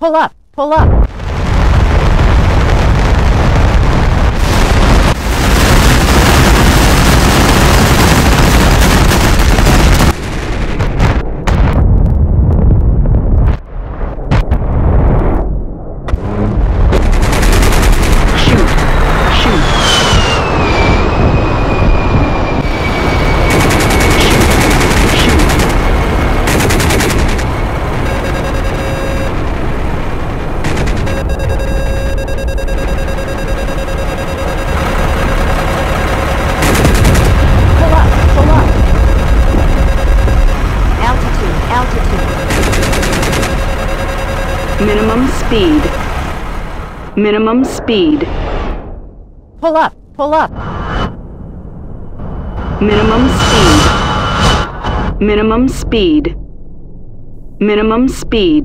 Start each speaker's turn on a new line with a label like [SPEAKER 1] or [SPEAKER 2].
[SPEAKER 1] Pull up, pull up.
[SPEAKER 2] Minimum speed. Minimum speed.
[SPEAKER 1] Pull up, pull up.
[SPEAKER 2] Minimum speed. Minimum speed. Minimum speed.